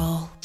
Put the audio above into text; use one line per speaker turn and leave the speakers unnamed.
call.